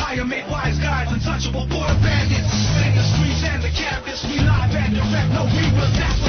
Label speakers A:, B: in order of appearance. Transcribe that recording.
A: Higher, made wise guys,
B: untouchable border bandits. In the streets and
A: the campus, we live and
B: direct, no we will not.